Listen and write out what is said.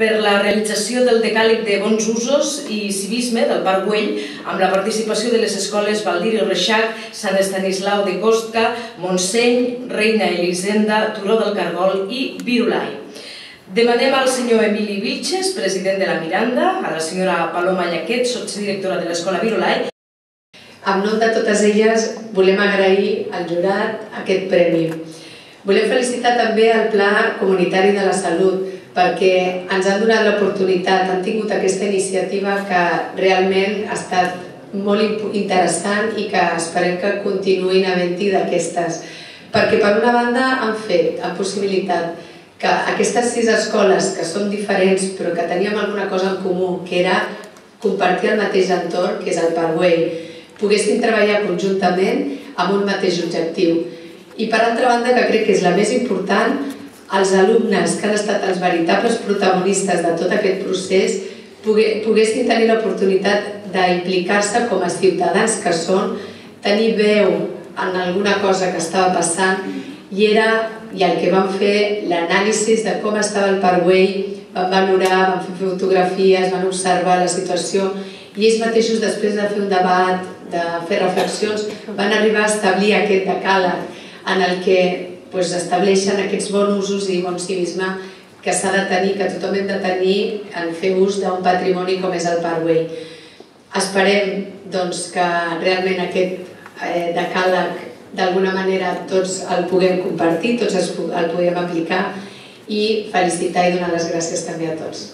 la realització del decàleg de bons usos i civisme del Parc Güell amb la participació de les escoles Valdir i Reixac, Sant Estanislau de Costka, Montseny, Reina Elisenda, Turó del Cargol i Virulai. Demanem al senyor Emili Vilches, president de la Miranda, a la senyora Paloma Llaquet, sotsdirectora de l'Escola Virulai. En nom de totes elles volem agrair al jurat aquest premi. Volem felicitar també el Pla Comunitari de la Salut perquè ens han donat l'oportunitat, han tingut aquesta iniciativa que realment ha estat molt interessant i que esperem que continuïn havent-hi d'aquestes. Perquè per una banda han fet, han possibilitat que aquestes sis escoles, que són diferents però que teníem alguna cosa en comú, que era compartir el mateix entorn, que és el Parkway, poguessin treballar conjuntament amb un mateix objectiu. I per altra banda, que crec que és la més important, els alumnes que han estat els veritables protagonistes de tot aquest procés poguessin tenir l'oportunitat d'implicar-se com a ciutadans que són, tenir veu en alguna cosa que estava passant i era i el que vam fer l'anàlisi de com estava el Parkway, van valorar, van fer fotografies, van observar la situació i ells mateixos després de fer un debat, de fer reflexions, van arribar a establir aquest decàleg en el que pues, estableixen aquests bons usos i bon civisme que s'ha de tenir, que tothom hem de tenir en fer ús d'un patrimoni com és el Parkway. Esperem doncs, que realment aquest eh, decàleg d'alguna manera tots el puguem compartir, tots el puguem aplicar i felicitar i donar les gràcies també a tots.